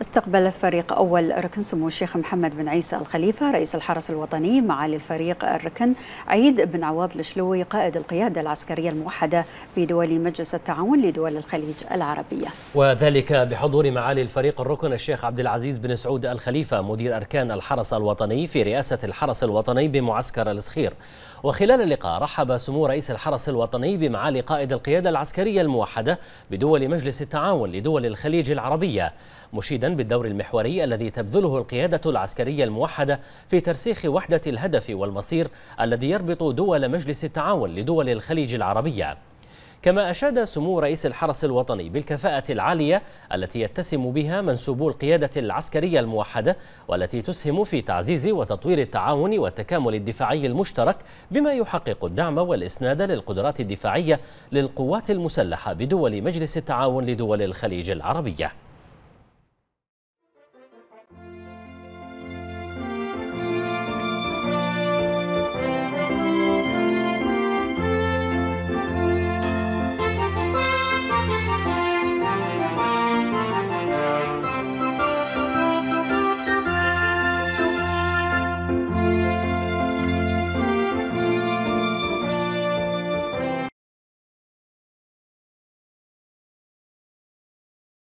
استقبل فريق أول ركن سمو الشيخ محمد بن عيسى الخليفة رئيس الحرس الوطني معالي الفريق الركن عيد بن عواض الشلوي قائد القيادة العسكرية الموحدة بدول مجلس التعاون لدول الخليج العربية. وذلك بحضور معالي الفريق الركن الشيخ عبد العزيز بن سعود الخليفة مدير أركان الحرس الوطني في رئاسة الحرس الوطني بمعسكر الصخير. وخلال اللقاء رحب سمو رئيس الحرس الوطني بمعالي قائد القيادة العسكرية الموحدة بدول مجلس التعاون لدول الخليج العربية مشيدا بالدور المحوري الذي تبذله القيادة العسكرية الموحدة في ترسيخ وحدة الهدف والمصير الذي يربط دول مجلس التعاون لدول الخليج العربية. كما أشاد سمو رئيس الحرس الوطني بالكفاءة العالية التي يتسم بها منسوبو القيادة العسكرية الموحدة والتي تسهم في تعزيز وتطوير التعاون والتكامل الدفاعي المشترك بما يحقق الدعم والإسناد للقدرات الدفاعية للقوات المسلحة بدول مجلس التعاون لدول الخليج العربية.